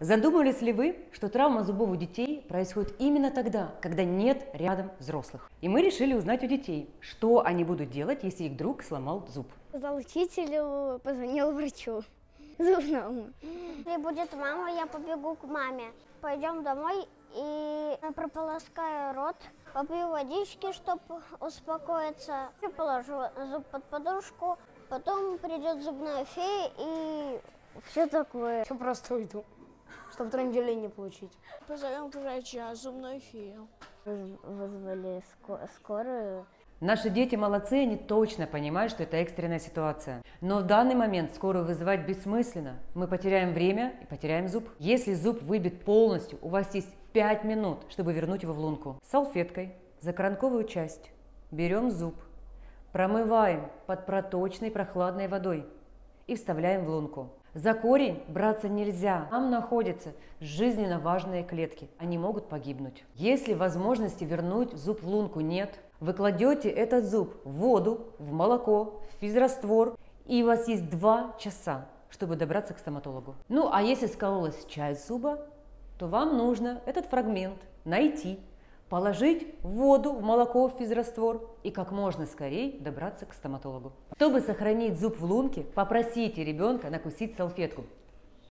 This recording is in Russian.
Задумывались ли вы, что травма зубов у детей происходит именно тогда, когда нет рядом взрослых? И мы решили узнать у детей, что они будут делать, если их друг сломал зуб. Сказал учителю, позвонил врачу зубному. Если будет мама, я побегу к маме. Пойдем домой и прополоскаю рот, попью водички, чтобы успокоиться. И положу зуб под подушку. Потом придет зубная фея и все такое. Я просто уйду, чтобы тренделей не получить. Позовем врача, зубную фею. Вызвали ско- скорую. Наши дети молодцы, они точно понимают, что это экстренная ситуация. Но в данный момент скорую вызывать бессмысленно. Мы потеряем время и потеряем зуб. Если зуб выбит полностью, у вас есть 5 минут, чтобы вернуть его в лунку. Салфеткой за коронковую часть берем зуб, промываем под проточной прохладной водой и вставляем в лунку. За корень браться нельзя. Там находятся жизненно важные клетки. Они могут погибнуть. Если возможности вернуть зуб в лунку нет, вы кладете этот зуб в воду, в молоко, в физраствор, и у вас есть два часа, чтобы добраться к стоматологу. Ну, а если скололась часть зуба, то вам нужно этот фрагмент найти, положить в воду, в молоко, в физраствор и как можно скорее добраться к стоматологу. Чтобы сохранить зуб в лунке, попросите ребенка накусить салфетку.